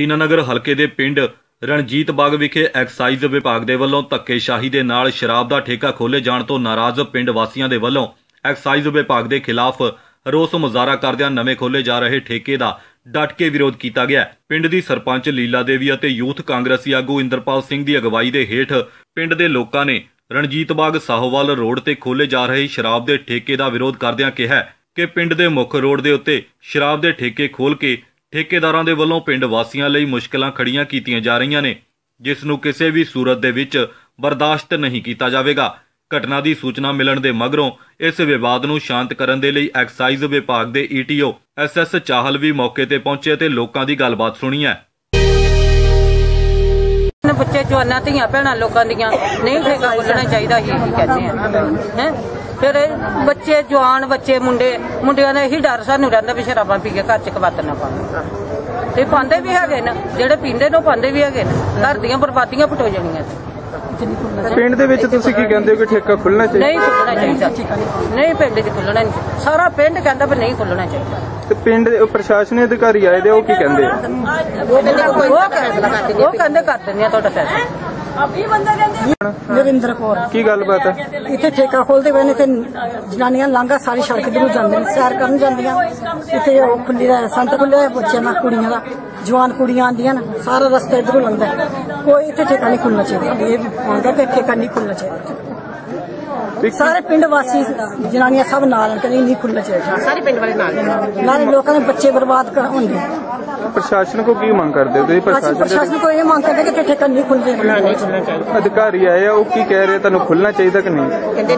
ਦੀਨਾਨਗਰ ਹਲਕੇ ਦੇ ਪਿੰਡ ਰਣਜੀਤ ਬਾਗ ਵਿਖੇ ਐਕਸਾਈਜ਼ ਵਿਭਾਗ ਦੇ ਵੱਲੋਂ ਧੱਕੇਸ਼ਾਹੀ ਦੇ ਨਾਲ ਸ਼ਰਾਬ ਦਾ ਠੇਕਾ ਖੋਲੇ ਜਾਣ ਤੋਂ ਨਾਰਾਜ਼ ਪਿੰਡ ਵਾਸੀਆਂ ਦੇ ਵੱਲੋਂ ਐਕਸਾਈਜ਼ ਵਿਭਾਗ ਦੇ ਖਿਲਾਫ ਰੋਸ ਮੁਜ਼ਾਹਰਾ ਕਰਦਿਆਂ ਨਵੇਂ ਖੋਲੇ ਜਾ ਰਹੇ ਠੇਕੇ ਦਾ ਡਟ ਕੇ ਵਿਰੋਧ ਕੀਤਾ ਗਿਆ। ਪਿੰਡ ਦੀ ਸਰਪੰਚ ਲੀਲਾ ਦੇਵੀ ਅਤੇ ਯੂਥ ਕਾਂਗਰਸੀ ਆਗੂ ਇੰਦਰਪਾਲ ਸਿੰਘ ਦੀ ਅਗਵਾਈ ਦੇ ਹੇਠ ਪਿੰਡ ਦੇ ਲੋਕਾਂ ਨੇ ਰਣਜੀਤ ਬਾਗ ਸਾਹੋਵਾਲ ਰੋਡ ਤੇ ਖੋਲੇ ਜਾ ਰਹੇ ਸ਼ਰਾਬ ਦੇ ਠੇਕੇ ਦਾ ਵਿਰੋਧ ਕਰਦਿਆਂ ਕਿਹਾ ਕਿ ਪਿੰਡ ਦੇ ਮੁੱਖ ਰੋਡ ਦੇ ਉੱਤੇ ਸ਼ਰਾਬ ਦੇ ਠੇਕੇ ਖੋਲ ਕੇ ਠੇਕੇਦਾਰਾਂ ਦੇ ਵੱਲੋਂ ਪਿੰਡ ਵਾਸੀਆਂ ਲਈ ਮੁਸ਼ਕਲਾਂ ਖੜੀਆਂ ਕੀਤੀਆਂ ਜਾ ਰਹੀਆਂ ਨੇ, ਜਿਸ ਨੂੰ ਕਿਸੇ ਵੀ ਸੂਰਤ ਦੇ ਵਿੱਚ ਬਰਦਾਸ਼ਤ ਨਹੀਂ ਕੀਤਾ ਜਾਵੇਗਾ। ਘਟਨਾ ਦੀ ਸੂਚਨਾ ਮਿਲਣ ਦੇ ਮਗਰੋਂ ਇਸ ਵਿਵਾਦ ਨੂੰ ਸ਼ਾਂਤ ਕਰਨ ਦੇ ਲਈ ਐਕਸਾਈਜ਼ ਵਿਭਾਗ ਦੇ ਈਟੀਓ ਐਸਐਸ ਚਾਹਲ ਵੀ ਮੌਕੇ ਤੇ ਪਹੁੰਚੇ ਤੇ ਲੋਕਾਂ ਦੀ ਗੱਲਬਾਤ ਸੁਣੀ ਹੈ। ਨੇ ਬੱਚੇ, ਜਵਾਨਾਂ, ਧੀਆਂ, ਭੈਣਾਂ ਲੋਕਾਂ ਦੀਆਂ ਨਹੀਂ ਠੇਕਾ ਖੁੱਲਣਾ ਚਾਹੀਦਾ ਹੀ ਕਹਿੰਦੇ ਆ। ਹੈ? ਫਿਰ ਬੱਚੇ ਜਵਾਨ ਬੱਚੇ ਮੁੰਡੇ ਮੁੰਡਿਆਂ ਦਾ ਇਹੀ ਡਰ ਸਾਨੂੰ ਰਹਿੰਦਾ ਵੀ ਸ਼ਰਾਬਾਂ ਪੀ ਕੇ ਘਰ ਚ ਕਬੱਤ ਨਾ ਪਾਉਣ। ਤੇ ਪਾਉਂਦੇ ਵੀ ਹੈਗੇ ਨੇ ਜਿਹੜੇ ਪੀਂਦੇ ਨੇ ਉਹ ਪਾਉਂਦੇ ਵੀ ਹੈਗੇ ਨੇ। ਘਰ ਦੀਆਂ ਬਰਬਾਦੀਆਂ ਪਟੋ ਜਾਣੀਆਂ ਪਿੰਡ ਦੇ ਵਿੱਚ ਤੁਸੀਂ ਕੀ ਕਹਿੰਦੇ ਹੋ ਕਿ ਠੇਕਾ ਖੁੱਲਣਾ ਚਾਹੀਦਾ? ਨਹੀਂ ਖੁੱਲਣਾ ਚਾਹੀਦਾ। ਨਹੀਂ ਪਿੰਡ 'ਚ ਖੁੱਲਣਾ ਨਹੀਂ। ਸਾਰਾ ਪਿੰਡ ਕਹਿੰਦਾ ਵੀ ਨਹੀਂ ਖੁੱਲਣਾ ਚਾਹੀਦਾ। ਤੇ ਪਿੰਡ ਦੇ ਪ੍ਰਸ਼ਾਸਨੀ ਅਧਿਕਾਰੀ ਆਏ ਦੇ ਉਹ ਕੀ ਕਹਿੰਦੇ ਉਹ ਕਹਿੰਦੇ ਕਰ ਦਿੰਦੇ ਆ ਤੁਹਾਡਾ ਫੈਸਲਾ। ਨਰਿੰਦਰ ਕੌਰ। ਕੀ ਗੱਲਬਾਤ ਹੈ? ਇੱਥੇ ਠੇਕਾ ਖੋਲਦੇ ਪਏ ਨੇ ਤੇ ਜਨਾਨੀਆਂ ਲਾਂਘਾ ਸਾਰੀ ਸੜਕ ਦੇ ਨੂੰ ਜਾਂਦੀਆਂ ਨੇ ਸੈਰ ਕਰਨ ਜਾਂਦੀਆਂ। ਇੱਥੇ ਉਹ ਖੁੱਲੀ ਦਾ ਸੰਤ ਖੁੱਲਿਆ ਬੱਚਿਆਂ ਦਾ ਕੁੜੀਆਂ ਦਾ ਜਵਾਨ ਕੁੜੀਆਂ ਆਂਦੀਆਂ ਨੇ ਸਾਰਾ ਰਸਤਾ ਇਧਰੋਂ ਲੰਘਦਾ। ਕੋਈ ਇੱਥੇ ਠੇਕਾ ਨਹੀਂ ਖੁੱਲਣਾ ਚਾਹੀਦਾ। ਇਹ ਮੰਗਾ ਕਿ ਠੇਕਾ ਨਹੀਂ ਖੁੱਲਣਾ ਚਾਹੀਦਾ। ਸਾਰੇ ਪਿੰਡ ਵਾਸੀ ਜਨਾਨੀਆਂ ਸਭ ਨਾਲ ਕਹਿੰਦੇ ਨਹੀਂ ਖੁੱਲਣਾ ਚਾਹੀਦਾ। ਸਾਰੇ ਪਿੰਡ ਵਾਲੇ ਨਾਲ ਨਾਲੇ ਲੋਕਾਂ ਦੇ ਬੱਚੇ ਬਰਬਾਦ ਕਰ ਹੁੰਦੇ ਪ੍ਰਸ਼ਾਸਨ ਕੋ ਕੀ ਮੰਗ ਕਰਦੇ ਹੋ? ਤੁਸੀਂ ਅਸੀਂ ਪ੍ਰਸ਼ਾਸਨ ਪ੍ਰਸ਼ਾਸਨ ਇਹ ਮੰਗ ਕਰਦੇ ਕਿ ਇੱਥੇ ਠੇਕਾ ਨਹੀਂ ਖੁੱਲਣਾ ਚਾਹੀਦਾ। ਦੇ ਅਧਿਕਾਰੀ ਆਏ ਆ ਉਹ ਕੀ ਕਹਿ ਰਹੇ? ਤੁਹਾਨੂੰ ਖੁੱਲਣਾ ਚਾਹੀਦਾ ਕਿ ਨਹੀਂ? ਉਹ ਕਹਿੰਦੇ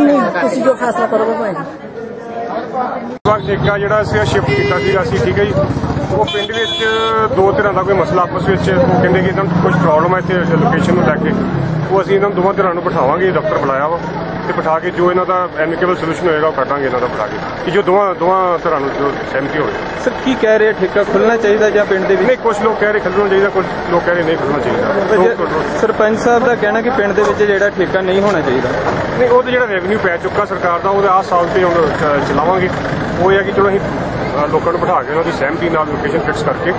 ਨਹੀਂ ਤੁਸੀਂ ਜੋ ਫੈਸਲਾ ਕਰੋਗੇ ਭਾਈ ਵਕਤ ਠੇਕਾ ਜਿਹੜਾ ਅਸੀਂ ਸ਼ਿਫਟ ਕੀਤਾ ਸੀ ਅਸੀਂ ਠੀਕ ਹੈ ਜੀ। ਉਹ ਪਿੰਡ ਵਿੱਚ ਦੋ ਤਰ੍ਹਾਂ ਦਾ ਕੋਈ ਮਸਲਾ ਆਪਸ ਵਿੱਚ ਉਹ ਕਹਿੰਦੇ ਕਿ ਇਹਨਾਂ ਨੂੰ ਕੁਝ ਪ੍ਰੋਬਲਮ ਹੈ ਇੱਥੇ ਲੋਕੇਸ਼ਨ ਨੂੰ ਲੈ ਕੇ। ਉਹ ਅਸੀਂ ਇਹਨਾਂ ਨੂੰ ਦੋਵਾਂ ਧਿਰਾਂ ਨੂੰ ਬਿਠਾਵਾਂਗੇ ਦਫ਼ਤਰ ਬੁਲਾਇਆ ਵਾ। ਤੇ ਬਿਠਾ ਕੇ ਜੋ ਇਹਨਾਂ ਦਾ ਐਮਿਕੇਬਲ ਸੋਲੂਸ਼ਨ ਹੋਏਗਾ ਉਹ ਕੱਢਾਂਗੇ ਇਹਨਾਂ ਦਾ ਬਿਠਾ ਕੇ। ਕਿ ਜੋ ਦੋਵਾਂ ਦੋਵਾਂ ਧਿਰਾਂ ਨੂੰ ਜੋ ਸਹਿਮਤੀ ਹੋਵੇ। ਸਰ ਕੀ ਕਹਿ ਰਹੇ ਠੇਕਾ ਖੁੱਲਣਾ ਚਾਹੀਦਾ ਜਾਂ ਪਿੰਡ ਦੇ ਵਿੱਚ? ਨਹੀਂ ਕੁਝ ਲੋਕ ਕਹਿ ਰਹੇ ਖੱਲਣਾ ਚਾਹੀਦਾ ਕੁਝ ਲੋਕ ਕਹਿ ਰਹੇ ਨਹੀਂ ਖੱਲਣਾ ਚਾਹੀਦਾ। ਸਰਪੰਚ ਸਾਹਿਬ ਦਾ ਕਹਿਣਾ ਕਿ ਪਿੰਡ ਦੇ ਵਿੱਚ ਜਿਹੜਾ ਠੇਕਾ ਨਹੀਂ ਹੋਣਾ ਚਾਹੀਦਾ। ਨਹੀਂ ਉਹ ਤੇ ਜਿਹੜਾ ਰੈਵਨਿਊ ਪੈ ਚੁੱਕਾ ਸਰਕਾਰ ਦਾ ਉਹਦੇ ਆਹ ਸਾਲ ਤੇ ਹੁਣ ਚਲਾਵਾਂਗੇ। ਉਹ ਇਹ ਹੈ ਕਿ ਚਲੋ ਅਸੀਂ ਅ, ਲੋਕਾਂ ਨੂੰ ਬਿਠਾ ਕੇ ਉਹਨਾਂ ਦੀ ਸਹਿਮਤੀ ਨਾਲ ਲੋਕੇਸ਼ਨ ਫਿਕਸ ਕਰਕੇ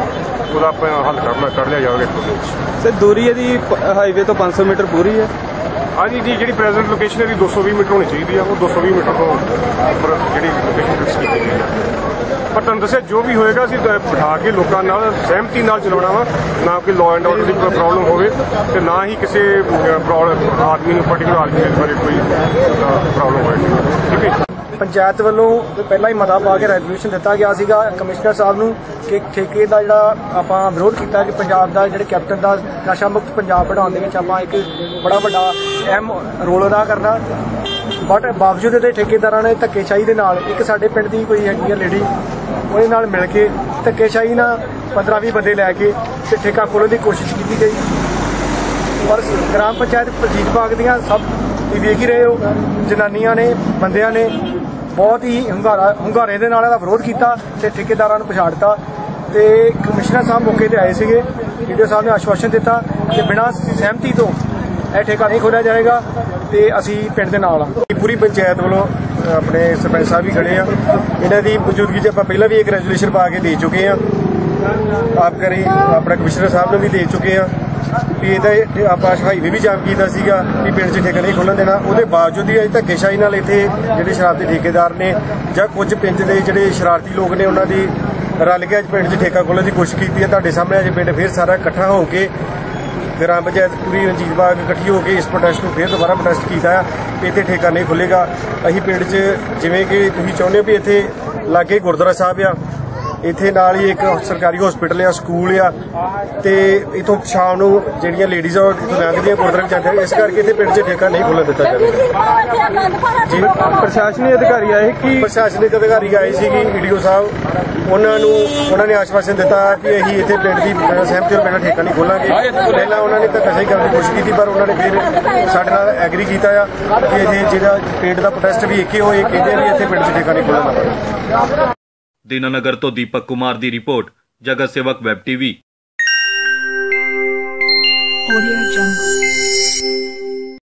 ਉਹਦਾ ਆਪਾਂ ਹੱਲ ਕਰਨਾ ਕਰ ਲਿਆ ਜਾਵੇਗਾ। ਵਿੱਚ ਸਰ ਦੂਰੀ ਇਹਦੀ ਹਾਈਵੇ ਤੋਂ 500 ਮੀਟਰ ਪੂਰੀ ਹੈ? ਹਾਂਜੀ ਜੀ ਜਿਹੜੀ ਪ੍ਰੈਜ਼ੈਂਟ ਲੋਕੇਸ਼ਨ ਹੈ ਦੀ 220 ਮੀਟਰ ਹੋਣੀ ਚਾਹੀਦੀ ਆ। ਉਹ 220 ਮੀਟਰ ਤੋਂ ਉੱਪਰ ਜਿਹੜੀ ਲੋਕੇਸ਼ਨ ਫਿਕਸ ਕੀਤੀ ਗਈ ਹੈ। ਪਰ ਤੁਹਾਨੂੰ ਦੱਸਿਆ ਜੋ ਵੀ ਹੋਏਗਾ ਅਸੀਂ ਤਾਂ ਬਿਠਾ ਕੇ ਲੋਕਾਂ ਨਾਲ ਸਹਿਮਤੀ ਨਾਲ ਚਲਾਉਣਾ ਵਾ। ਨਾ ਕੋਈ ਲਾਅ ਐਂਡ ਆਰਡਰ ਦੀ ਪ੍ਰੋਬਲਮ ਹੋਵੇ ਤੇ ਨਾ ਹੀ ਕਿਸੇ ਪ੍ਰੋਬਲਮ ਆਦਮੀ ਨੂੰ ਪਰਟੀਕੁਲਰ ਆਦਮੀ ਦੇ ਬਾਰੇ ਕੋਈ ਪ੍ਰੋਬਲਮ ਹੋਵੇ ਠੀਕ ਹੈ ਜੀ? ਪੰਚਾਇਤ ਵੱਲੋਂ ਪਹਿਲਾਂ ਹੀ ਮਤਾ ਪਾ ਕੇ ਰੈਜ਼ੋਲੂਸ਼ਨ ਦਿੱਤਾ ਗਿਆ ਸੀਗਾ। ਕਮਿਸ਼ਨਰ ਸਾਹਿਬ ਨੂੰ ਕਿ ਠੇਕੇ ਦਾ ਜਿਹੜਾ ਆਪਾਂ ਵਿਰੋਧ ਕੀਤਾ ਕਿ ਪੰਜਾਬ ਦਾ ਜਿਹੜੇ ਕੈਪਟਨ ਦਾ ਨਸ਼ਾ ਮੁਕਤ ਪੰਜਾਬ ਬਣਾਉਣ ਦੇ ਵਿੱਚ ਆਪਾਂ ਇੱਕ ਬੜਾ ਵੱਡਾ ਅਹਿਮ ਰੋਲ ਅਦਾ ਕਰਨਾ। ਬਟ ਬਾਵਜੂਦ ਇਹਦੇ ਠੇਕੇਦਾਰਾਂ ਨੇ ਧੱਕੇਸ਼ਾਹੀ ਦੇ ਨਾਲ ਇੱਕ ਸਾਡੇ ਪਿੰਡ ਦੀ ਕੋਈ ਹੈਗੀ ਆ ਲੇਡੀ ਉਹਦੇ ਨਾਲ ਮਿਲ ਕੇ ਧੱਕੇਸ਼ਾਹੀ ਨਾਲ 15-20 ਬੰਦੇ ਲੈ ਕੇ ਤੇ ਠੇਕਾ ਖੋਲ੍ਹਣ ਦੀ ਕੋਸ਼ਿਸ਼ ਕੀਤੀ ਗਈ। ਪਰ ਗ੍ਰਾਮ ਪੰਚਾਇਤ ਪ੍ਰਜੀਤ ਬਾਗ ਦੀਆਂ ਸਭ ਤੁਸੀਂ ਵੇਖ ਹੀ ਰਹੇ ਹੋ, ਜਨਾਨੀਆਂ ਨੇ, ਬੰਦਿਆਂ ਨੇ ਬਹੁਤ ਹੀ ਹੰਗਾਰਾ ਹੰਗਾਰੇ ਦੇ ਨਾਲ ਇਹਦਾ ਵਿਰੋਧ ਕੀਤਾ ਤੇ ਠੇਕੇਦਾਰਾਂ ਨੂੰ ਪਛਾੜਤਾ ਤੇ ਕਮਿਸ਼ਨਰ ਸਾਹਿਬ ਮੌਕੇ ਤੇ ਆਏ ਸੀਗੇ ਵੀਡੀਓ ਸਾਹਿਬ ਨੇ ਆਸ਼ਵਾਸਨ ਦਿੱਤਾ ਕਿ ਬਿਨਾਂ ਸਹਿਮਤੀ ਤੋਂ ਇਹ ਠੇਕਾ ਨਹੀਂ ਖੋਲਿਆ ਜਾਏਗਾ ਤੇ ਅਸੀਂ ਪਿੰਡ ਦੇ ਨਾਲ ਆ ਪੂਰੀ ਪੰਚਾਇਤ ਵੱਲੋਂ ਆਪਣੇ ਸਰਪੰਚ ਸਾਹਿਬ ਵੀ ਖੜੇ ਆ। ਇਹਨਾਂ ਦੀ ਮੌਜੂਦਗੀ 'ਚ ਆਪਾਂ ਪਹਿਲਾਂ ਵੀ ਇੱਕ ਰੈਜ਼ੋਲੂਸ਼ਨ ਪਾ ਕੇ ਦੇ ਚੁੱਕੇ ਆ। ਆਪ ਕਰੀ, ਆਪਣਾ ਕਮਿਸ਼ਨਰ ਸਾਹਿਬ ਨੂੰ ਵੀ ਦੇ ਚੁੱਕੇ ਆ ਵੀ ਇਹਦਾ ਆਪਾਂ ਹਾਈਵੇ ਵੀ ਜਾਮ ਕੀਤਾ ਸੀਗਾ ਵੀ ਪਿੰਡ 'ਚ ਠੇਕਾ ਨਹੀਂ ਖੁੱਲਣ ਦੇਣਾ। ਉਹਦੇ ਬਾਵਜੂਦ ਵੀ ਅਜੇ ਧੱਕੇਸ਼ਾਹੀ ਨਾਲ ਇੱਥੇ ਜਿਹੜੇ ਸ਼ਰਾਬ ਦੇ ਠੇਕੇਦਾਰ ਨੇ ਜਾਂ ਕੁਝ ਪਿੰਡ ਦੇ ਜਿਹੜੇ ਸ਼ਰਾਰਤੀ ਲੋਕ ਨੇ ਉਹਨਾਂ ਦੀ ਰਲ ਕੇ ਅੱਜ ਪਿੰਡ 'ਚ ਠੇਕਾ ਖੋਲਣ ਦੀ ਕੋਸ਼ਿਸ਼ ਕੀਤੀ ਹੈ। ਤੁਹਾਡੇ ਸਾਹਮਣੇ ਅੱਜ ਪਿੰਡ ਫੇਰ ਸਾਰਾ ਇਕੱਠਾ ਹੋ ਕੇ ਗ੍ਰਾਮ ਪੰਚਾਇਤ ਪੂਰੀ ਰਣਜੀਤ ਬਾਗ ਇਕੱਠੀ ਹੋ ਕੇ ਇਸ ਪ੍ਰੋਟੈਸਟ ਨੂੰ ਫੇਰ ਦੁਬਾਰਾ ਪ੍ਰੋਟੈਸਟ ਕੀਤਾ ਹੈ। ਕਿ ਇੱਥੇ ਠੇਕਾ ਨਹੀਂ ਖੁੱਲੇਗਾ ਅਸੀਂ ਪਿੰਡ 'ਚ ਜਿਵੇਂ ਕਿ ਤੁਸੀਂ ਚਾਹੁੰਦੇ ਹੋ ਵੀ ਇੱਥੇ ਲਾਗੇ ਗੁਰਦੁਆਰਾ ਸਾਹਿਬ ਆ ਇੱਥੇ ਨਾਲ ਹੀ ਇੱਕ ਸਰਕਾਰੀ ਹਸਪੀਟਲ ਆ ਸਕੂਲ ਆ ਤੇ ਇਥੋਂ ਸ਼ਾਮ ਨੂੰ ਜਿਹੜੀਆਂ ਲੇਡੀਜ਼ ਆ ਲੰਘਦੀਆਂ ਗੁਰਦੁਆਰੇ ਜਾਂਦੇ। ਇਸ ਕਰਕੇ ਇੱਥੇ ਪਿੰਡ 'ਚ ਠੇਕਾ ਨਹੀਂ ਖੁੱਲ੍ਹਣ ਦਿੱਤਾ ਜਾਵੇਗਾ ਪ੍ਰਸ਼ਾਸਨੀ ਅਧਿਕਾਰੀ ਆਏ ਕਿ ਪ੍ਰਸ਼ਾਸਨਿਕ ਅਧਿਕਾਰੀ ਆਏ ਸੀਗੇ ਈਡੀਓ ਸਾਹਿਬ। ਉਹਨਾਂ ਨੂੰ ਉਹਨਾਂ ਨੇ ਆਸ਼ਵਾਸਨ ਦਿੱਤਾ ਕਿ ਅਸੀਂ ਇੱਥੇ ਪਿੰਡ ਦੀ ਸਹਿਮਤੀ ਤੋਂ ਬਿਨਾਂ ਠੇਕਾ ਨਹੀਂ ਖੋਲਾਂਗੇ। ਪਹਿਲਾਂ ਉਹਨਾਂ ਨੇ ਧੱਕਾਸ਼ਾਹੀ ਕਰਨ ਦੀ ਕੋਸ਼ਿਸ਼ ਕੀਤੀ ਪਰ ਉਹਨਾਂ ਨੇ ਫਿਰ ਸਾਡੇ ਨਾਲ ਐਗਰੀ ਕੀਤਾ ਆ ਕਿ ਇਹ ਜਿਹੜਾ ਪਿੰਡ ਦਾ ਪ੍ਰੋਟੈਸਟ ਵੀ ਇੱਕੇ ਹੋਏ ਕਹਿੰਦੇ ਵੀ ਇੱਥੇ ਪਿੰਡ 'ਚ ਠੇਕਾ ਨਹੀਂ ਖੋਲ੍ਹਣਾ ਦੀਨਾਨਗਰ ਤੋਂ ਦੀਪਕ ਕੁਮਾਰ ਦੀ ਰਿਪੋਰਟ ਜਗਤ ਸੇਵਕ ਵੈਬ ਟੀਵੀ Audio Jungle.